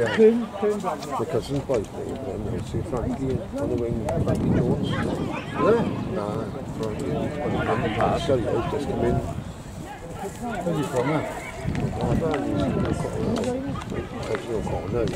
down. Turn, turn and see Frankie on the wing, Frankie Jones. Yeah. Nah, Frankie, Frankie, sorry, I just come in. Where you from, man, he's got corner, know,